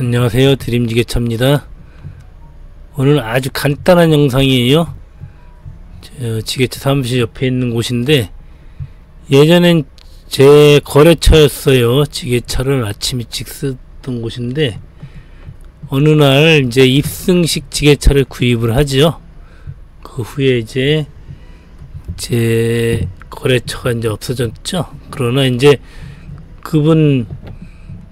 안녕하세요. 드림지게차입니다. 오늘 아주 간단한 영상이에요. 저 지게차 사무실 옆에 있는 곳인데 예전엔 제 거래처였어요. 지게차를 아침 일찍 쓰던 곳인데 어느 날 이제 입승식 지게차를 구입을 하죠. 그 후에 이제 제 거래처가 이제 없어졌죠. 그러나 이제 그분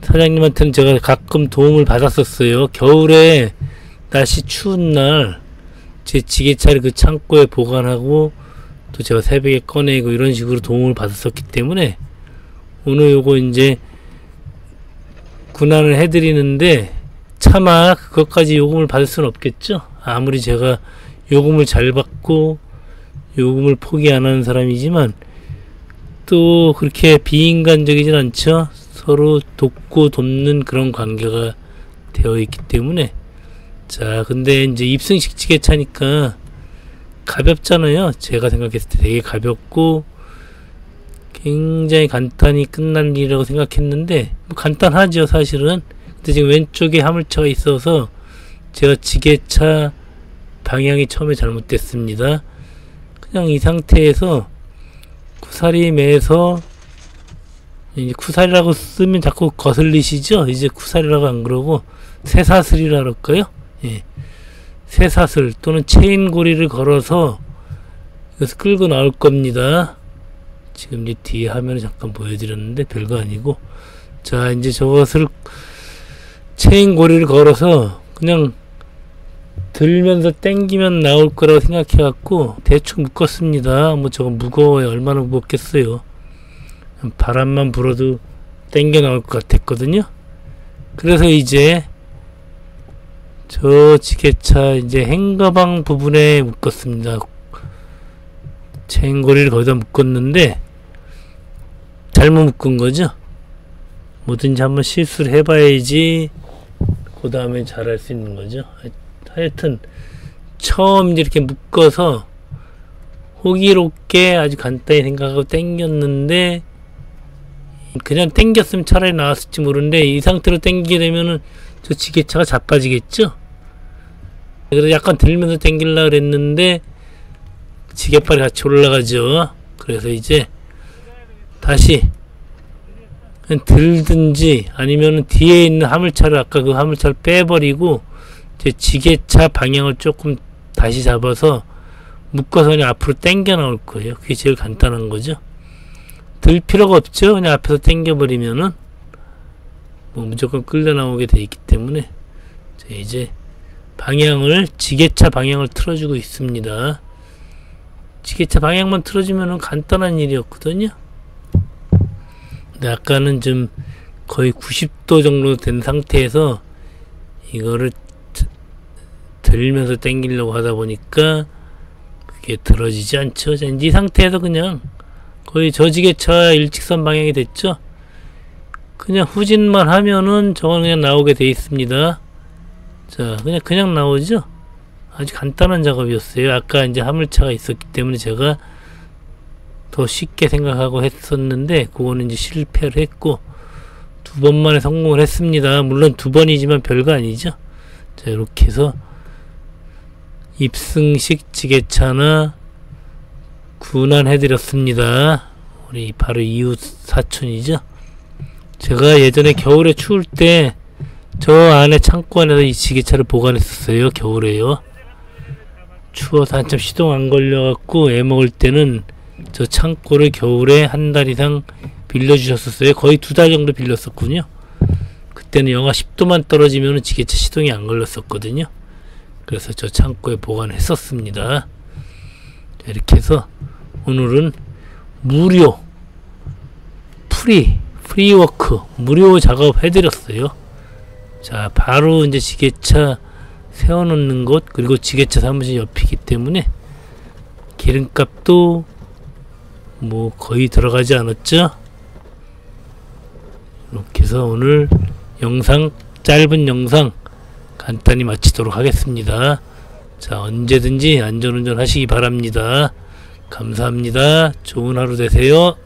사장님한테는 제가 가끔 도움을 받았었어요. 겨울에 날씨 추운 날 제 지게차를 그 창고에 보관하고 또 제가 새벽에 꺼내고 이런 식으로 도움을 받았었기 때문에 오늘 요거 이제 군환을 해드리는데 차마 그것까지 요금을 받을 수는 없겠죠. 아무리 제가 요금을 잘 받고 요금을 포기 안 하는 사람이지만 또 그렇게 비인간적이진 않죠. 서로 돕고 돕는 그런 관계가 되어 있기 때문에. 자 근데 이제 입승식 지게차니까 가볍잖아요. 제가 생각했을 때 되게 가볍고 굉장히 간단히 끝날 일이라고 생각했는데 뭐 간단하죠 사실은. 근데 지금 왼쪽에 화물차가 있어서 제가 지게차 방향이 처음에 잘못됐습니다. 그냥 이 상태에서 구사리 매서 이제 쿠사리라고 쓰면 자꾸 거슬리시죠? 이제 쿠사리라고 안 그러고 쇠사슬이라 그럴까요? 예. 쇠사슬 또는 체인고리를 걸어서 이것을 끌고 나올 겁니다. 지금 이 뒤에 화면을 잠깐 보여드렸는데 별거 아니고 자 이제 저것을 체인고리를 걸어서 그냥 들면서 땡기면 나올 거라고 생각해 갖고 대충 묶었습니다. 뭐 저거 무거워요. 얼마나 무겁겠어요. 바람만 불어도 땡겨 나올 것 같았거든요. 그래서 이제 저 지게차 이제 행거방 부분에 묶었습니다. 체인고리를 거기다 묶었는데 잘못 묶은 거죠. 뭐든지 한번 실수를 해봐야지 그 다음에 잘할 수 있는 거죠. 하여튼 처음 이렇게 묶어서 호기롭게 아주 간단히 생각하고 땡겼는데 그냥 땡겼으면 차라리 나왔을지 모르는데 이 상태로 땡기게 되면은 저 지게차가 자빠지겠죠? 그래서 약간 들면서 땡길라 그랬는데 지게발이 같이 올라가죠. 그래서 이제 다시 들든지 아니면 뒤에 있는 화물차를 아까 그 화물차를 빼버리고 제 지게차 방향을 조금 다시 잡아서 그냥 앞으로 당겨 나올 거예요. 그게 제일 간단한 거죠. 들 필요가 없죠. 그냥 앞에서 당겨버리면은 뭐 무조건 끌려 나오게 돼 있기 때문에 자 이제 방향을 지게차 방향을 틀어주고 있습니다. 지게차 방향만 틀어주면은 간단한 일이었거든요. 근데 아까는 좀 거의 90도 정도 된 상태에서 이거를 들면서 당기려고 하다 보니까 그게 들어지지 않죠. 이 상태에서 그냥 거의 저지게차 일직선 방향이 됐죠. 그냥 후진만 하면은 저건 그냥 나오게 돼 있습니다. 자, 그냥 그냥 나오죠. 아주 간단한 작업이었어요. 아까 이제 화물차가 있었기 때문에 제가 더 쉽게 생각하고 했었는데 그거는 이제 실패를 했고 두 번만에 성공을 했습니다. 물론 두 번이지만 별거 아니죠. 자, 이렇게 해서 입승식 지게차나 군환해드렸습니다. 우리 바로 이웃 사촌이죠. 제가 예전에 겨울에 추울 때 저 안에 창고 안에서 이 지게차를 보관했었어요. 겨울에요. 추워서 한참 시동 안 걸려갖고 애 먹을 때는 저 창고를 겨울에 한 달 이상 빌려주셨었어요. 거의 두 달 정도 빌렸었군요. 그때는 영하 10도만 떨어지면 지게차 시동이 안 걸렸었거든요. 그래서 저 창고에 보관했었습니다. 이렇게 해서 오늘은 무료 free free work 무료 작업 해드렸어요. 자 바로 이제 지게차 세워놓는 곳 그리고 지게차 사무실 옆이기 때문에 기름값도 뭐 거의 들어가지 않았죠. 이렇게 해서 오늘 영상 짧은 영상 간단히 마치도록 하겠습니다. 자 언제든지 안전운전 하시기 바랍니다. 감사합니다. 좋은 하루 되세요.